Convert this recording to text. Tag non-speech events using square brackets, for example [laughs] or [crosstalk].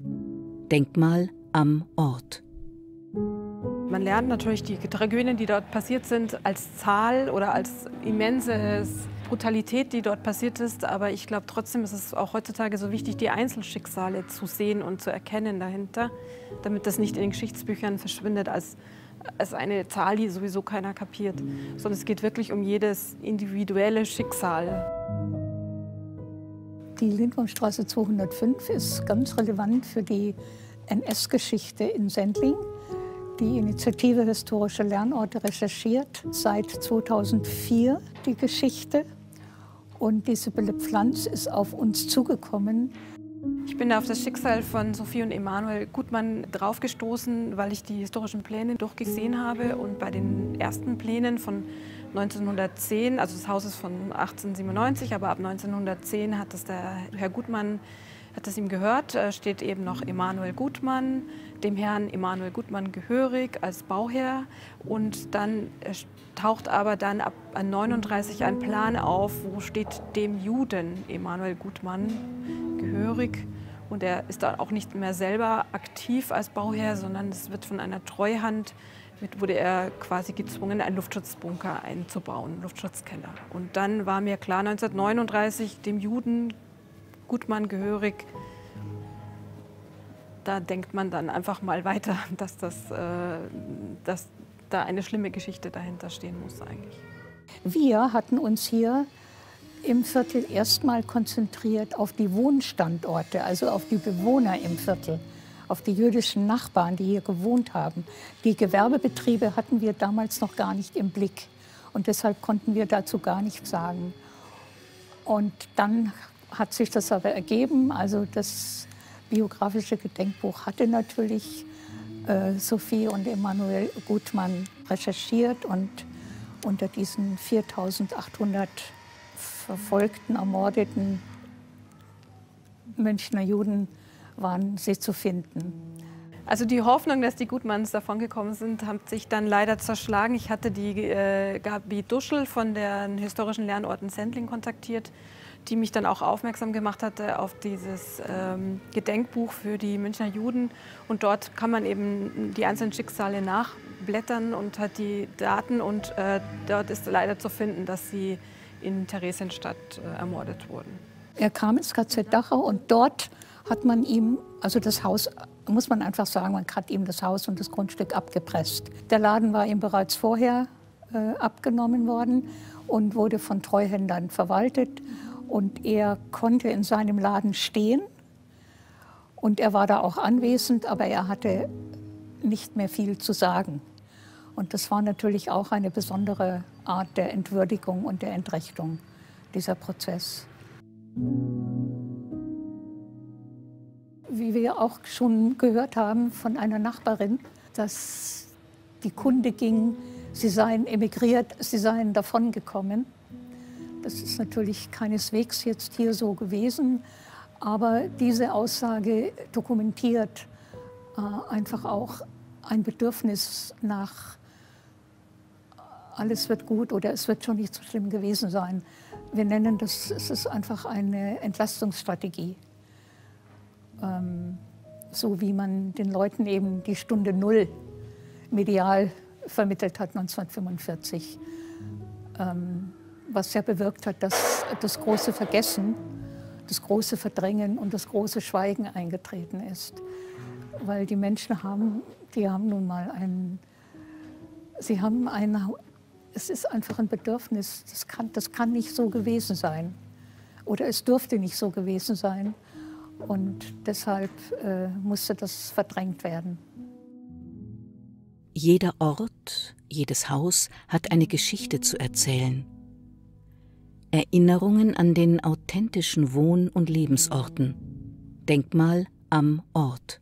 Denkmal am Ort. Man lernt natürlich die Tragödien, die dort passiert sind, als Zahl oder als immense Brutalität, die dort passiert ist. Aber ich glaube trotzdem ist es auch heutzutage so wichtig, die Einzelschicksale zu sehen und zu erkennen dahinter, damit das nicht in den Geschichtsbüchern verschwindet als, als eine Zahl, die sowieso keiner kapiert. Sondern es geht wirklich um jedes individuelle Schicksal. Die Lindwurmstraße 205 ist ganz relevant für die NS-Geschichte in Sendling. Die Initiative Historische Lernorte recherchiert seit 2004 die Geschichte. Und die Sibylle Pflanz ist auf uns zugekommen. Ich bin auf das Schicksal von Sophie und Emanuel Gutmann draufgestoßen, weil ich die historischen Pläne durchgesehen habe. Und bei den ersten Plänen von 1910, also das Haus ist von 1897, aber ab 1910 hat es der Herr Gutmann hat es ihm gehört, steht eben noch Emanuel Gutmann, dem Herrn Emanuel Gutmann gehörig als Bauherr. Und dann taucht aber dann ab 39 ein Plan auf, wo steht dem Juden Emanuel Gutmann gehörig. Und er ist dann auch nicht mehr selber aktiv als Bauherr, sondern es wird von einer Treuhand, wurde er quasi gezwungen, einen Luftschutzbunker einzubauen, Luftschutzkeller. Und dann war mir klar, 1939 dem Juden Gutmann gehörig. Da denkt man dann einfach mal weiter, [laughs] dass, das, äh, dass da eine schlimme Geschichte dahinter stehen muss eigentlich. Wir hatten uns hier im Viertel erstmal konzentriert auf die Wohnstandorte, also auf die Bewohner im Viertel, auf die jüdischen Nachbarn, die hier gewohnt haben. Die Gewerbebetriebe hatten wir damals noch gar nicht im Blick und deshalb konnten wir dazu gar nichts sagen. Und dann hat sich das aber ergeben. Also das biografische Gedenkbuch hatte natürlich äh, Sophie und Emanuel Gutmann recherchiert und unter diesen 4800 verfolgten, ermordeten Münchner Juden waren sie zu finden. Also die Hoffnung, dass die Gutmanns davongekommen sind, hat sich dann leider zerschlagen. Ich hatte die äh, Gabi Duschel von den historischen Lernorten Sendling kontaktiert die mich dann auch aufmerksam gemacht hatte auf dieses ähm, Gedenkbuch für die Münchner Juden. Und dort kann man eben die einzelnen Schicksale nachblättern und hat die Daten. Und äh, dort ist leider zu finden, dass sie in Theresienstadt äh, ermordet wurden. Er kam ins KZ Dachau und dort hat man ihm, also das Haus, muss man einfach sagen, man hat ihm das Haus und das Grundstück abgepresst. Der Laden war ihm bereits vorher äh, abgenommen worden und wurde von Treuhändern verwaltet. Und er konnte in seinem Laden stehen und er war da auch anwesend, aber er hatte nicht mehr viel zu sagen. Und das war natürlich auch eine besondere Art der Entwürdigung und der Entrechtung, dieser Prozess. Wie wir auch schon gehört haben von einer Nachbarin, dass die Kunde ging, sie seien emigriert, sie seien davongekommen. Das ist natürlich keineswegs jetzt hier so gewesen, aber diese Aussage dokumentiert äh, einfach auch ein Bedürfnis nach alles wird gut oder es wird schon nicht so schlimm gewesen sein. Wir nennen das, es ist einfach eine Entlastungsstrategie. Ähm, so wie man den Leuten eben die Stunde Null medial vermittelt hat 1945. Ähm, was ja bewirkt hat, dass das große Vergessen, das große Verdrängen und das große Schweigen eingetreten ist. Weil die Menschen haben, die haben nun mal ein, sie haben ein, es ist einfach ein Bedürfnis, das kann, das kann nicht so gewesen sein. Oder es dürfte nicht so gewesen sein. Und deshalb äh, musste das verdrängt werden. Jeder Ort, jedes Haus hat eine Geschichte zu erzählen. Erinnerungen an den authentischen Wohn- und Lebensorten. Denkmal am Ort.